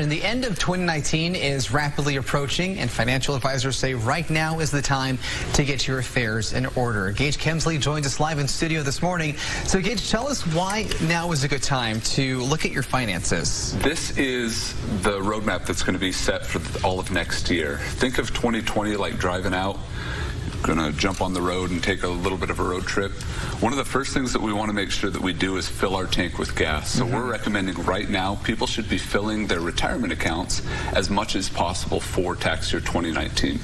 And the end of 2019 is rapidly approaching, and financial advisors say right now is the time to get your affairs in order. Gage Kemsley joins us live in studio this morning. So, Gage, tell us why now is a good time to look at your finances. This is the roadmap that's going to be set for all of next year. Think of 2020 like driving out going to jump on the road and take a little bit of a road trip, one of the first things that we want to make sure that we do is fill our tank with gas. So mm -hmm. we're recommending right now people should be filling their retirement accounts as much as possible for tax year 2019.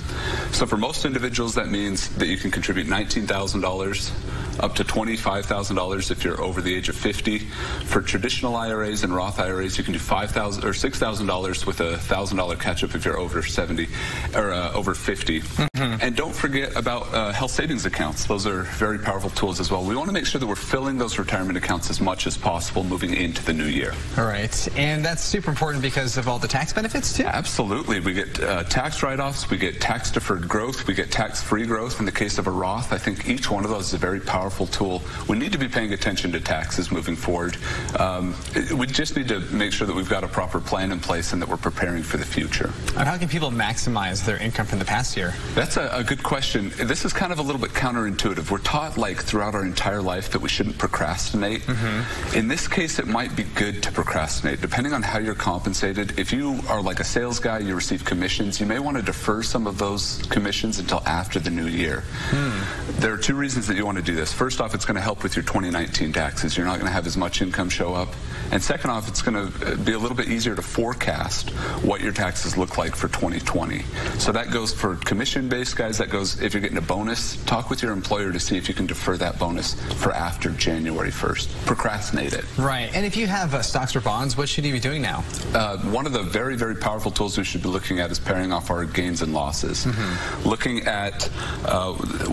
So for most individuals, that means that you can contribute $19,000 up to $25,000 if you're over the age of 50. For traditional IRAs and Roth IRAs, you can do 5,000 or $6,000 with a $1,000 catch-up if you're over 70 or uh, over 50. Mm -hmm. And don't forget about uh, health savings accounts. Those are very powerful tools as well. We want to make sure that we're filling those retirement accounts as much as possible moving into the new year. All right. And that's super important because of all the tax benefits too? Absolutely. We get uh, tax write-offs, we get tax-deferred growth, we get tax-free growth. In the case of a Roth, I think each one of those is a very powerful powerful tool. We need to be paying attention to taxes moving forward. Um, we just need to make sure that we've got a proper plan in place and that we're preparing for the future. And how can people maximize their income from the past year? That's a, a good question. This is kind of a little bit counterintuitive. We're taught like throughout our entire life that we shouldn't procrastinate. Mm -hmm. In this case, it might be good to procrastinate. Depending on how you're compensated, if you are like a sales guy, you receive commissions, you may want to defer some of those commissions until after the new year. Hmm. There are two reasons that you want to do this. First off, it's going to help with your 2019 taxes. You're not going to have as much income show up. And second off, it's going to be a little bit easier to forecast what your taxes look like for 2020. So that goes for commission-based guys. That goes if you're getting a bonus, talk with your employer to see if you can defer that bonus for after January 1st. Procrastinate it. Right. And if you have uh, stocks or bonds, what should you be doing now? Uh, one of the very, very powerful tools we should be looking at is pairing off our gains and losses. Mm -hmm. Looking at uh,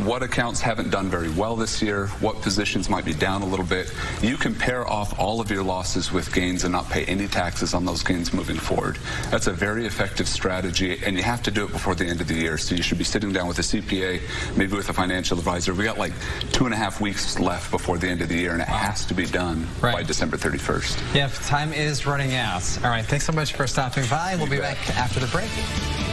what accounts haven't done very well this year, what positions might be down a little bit. You can pair off all of your losses with gains and not pay any taxes on those gains moving forward. That's a very effective strategy, and you have to do it before the end of the year. So you should be sitting down with a CPA, maybe with a financial advisor. We got like two and a half weeks left before the end of the year, and it has to be done right. by December 31st. Yeah, time is running out. All right, thanks so much for stopping by. We'll you be bet. back after the break.